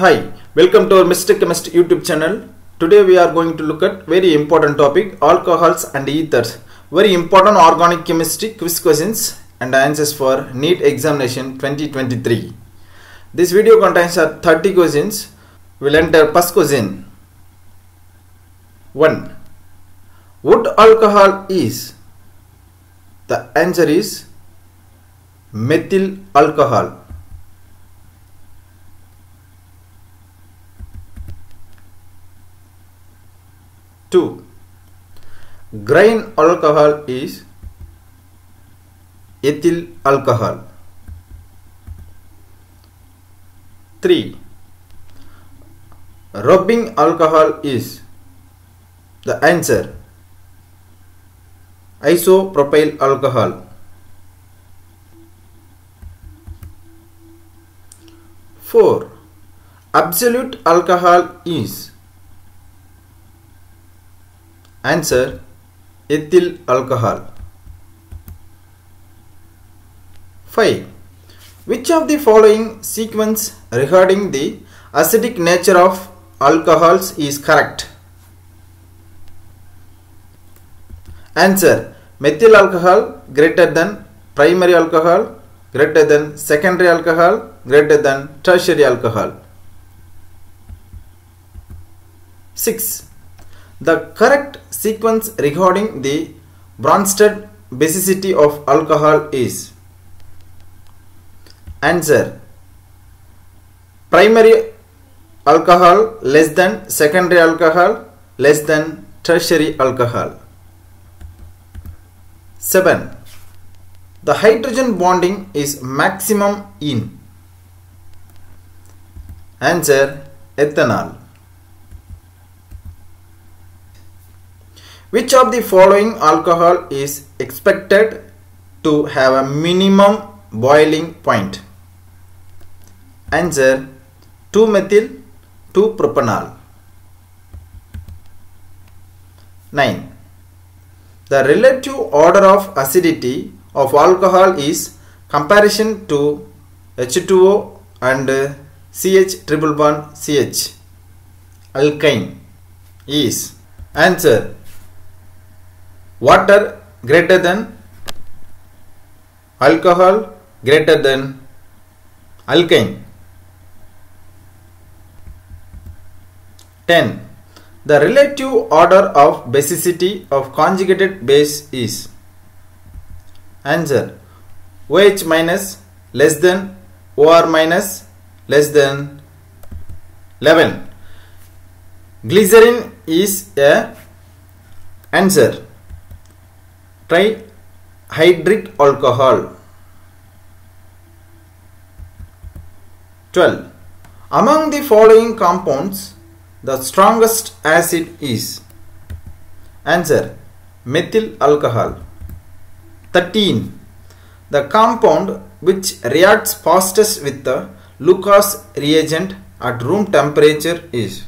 Hi, welcome to our Mr. Chemist YouTube channel. Today we are going to look at very important topic alcohols and ethers. Very important organic chemistry quiz questions and answers for NEET examination 2023. This video contains uh, 30 questions. We'll enter first question. 1. Wood alcohol is? The answer is methyl alcohol. Two, grain alcohol is ethyl alcohol. Three, rubbing alcohol is the answer isopropyl alcohol. Four, absolute alcohol is Answer ethyl alcohol. 5. Which of the following sequence regarding the acidic nature of alcohols is correct? Answer methyl alcohol greater than primary alcohol greater than secondary alcohol greater than tertiary alcohol. 6. The correct sequence regarding the Bronsted basicity of alcohol is Answer Primary alcohol less than secondary alcohol less than tertiary alcohol. 7. The hydrogen bonding is maximum in Answer ethanol. Which of the following alcohol is expected to have a minimum boiling point? Answer 2-methyl 2-propanol. 9. The relative order of acidity of alcohol is comparison to H2O and CH triple bond CH alkyne is answer water greater than alcohol greater than alkyne 10 the relative order of basicity of conjugated base is answer OH minus less than OR minus less than 11 glycerin is a answer trihydric alcohol. 12 among the following compounds the strongest acid is answer. Methyl alcohol. 13 the compound which reacts fastest with the Lucas reagent at room temperature is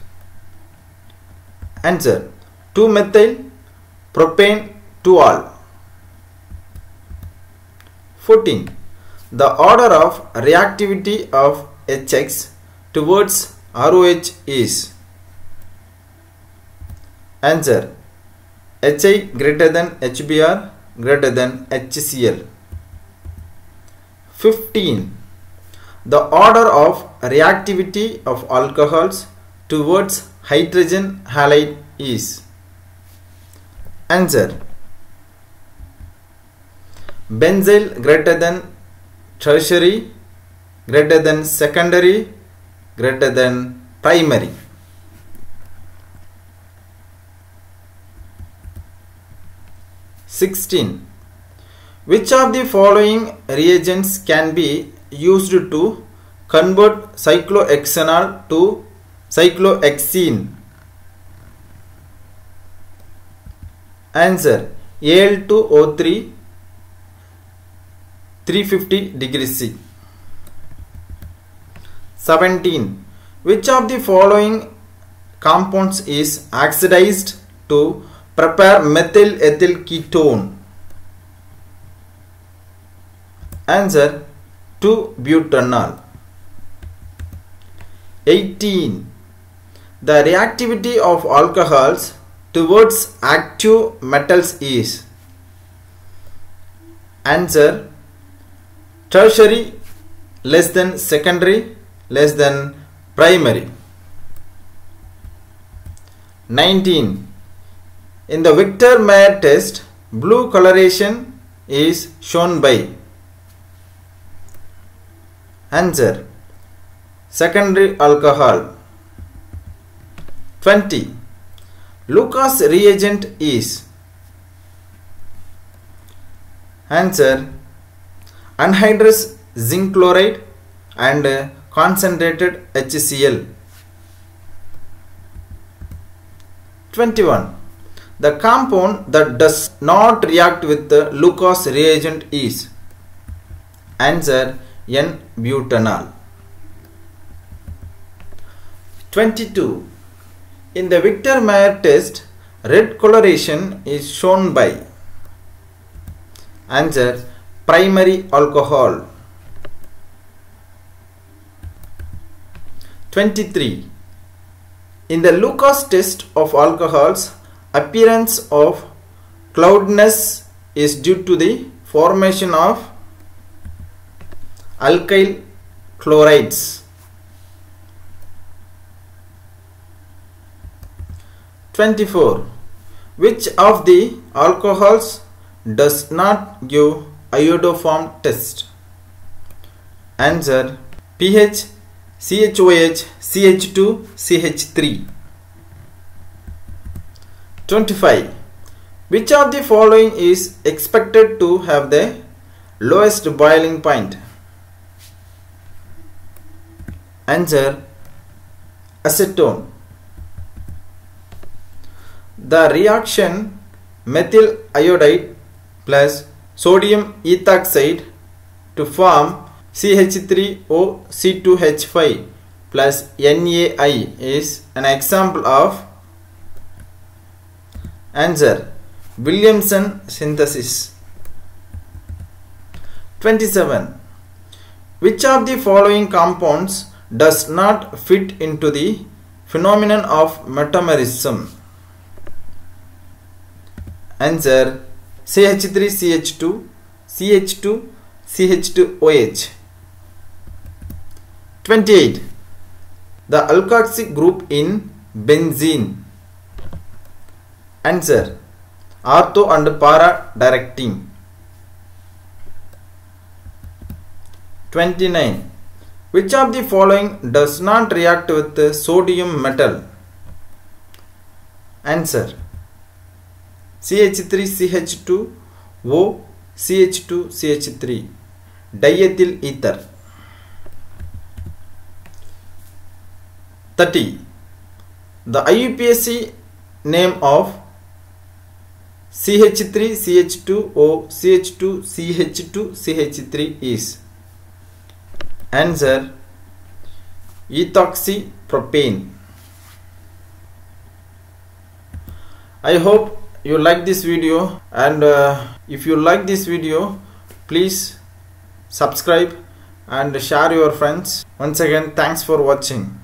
answer. 2 methyl propane 2 14. The order of reactivity of HX towards ROH is Answer HI greater than HBr greater than HCl 15. The order of reactivity of alcohols towards hydrogen halide is Answer benzyl greater than tertiary greater than secondary greater than primary Sixteen. Which of the following reagents can be used to convert cyclohexanol to cyclohexene? Answer Al2O3 350 degrees C. 17. Which of the following compounds is oxidized to prepare methyl ethyl ketone? Answer 2 butanol. 18. The reactivity of alcohols towards active metals is Answer Tertiary less than secondary less than primary. 19 in the Victor Meyer test blue coloration is shown by answer. Secondary alcohol. 20 Lucas reagent is answer anhydrous zinc chloride and uh, concentrated HCl. 21. The compound that does not react with the Lucas reagent is answer N-butanol. 22. In the Victor Meyer test, red coloration is shown by answer primary alcohol. 23 in the Lucas test of alcohols appearance of cloudiness is due to the formation of alkyl chlorides. 24 which of the alcohols does not give iodoform test? Answer pH, CHOH, CH2, CH3. 25. Which of the following is expected to have the lowest boiling point? Answer acetone. The reaction methyl iodide plus sodium ethoxide to form CH3OC2H5 plus NaI is an example of answer. Williamson synthesis. 27 which of the following compounds does not fit into the phenomenon of metamerism answer CH3 CH2 CH2 CH2OH 28 the alkoxy group in benzene. Answer. Ortho and para directing 29 which of the following does not react with sodium metal? Answer CH3CH2 O CH2CH3 diethyl ether. 30 the IUPAC name of CH3CH2O CH2CH2CH3 is answer ethoxypropane. I hope you like this video and uh, if you like this video please subscribe and share your friends. Once again thanks for watching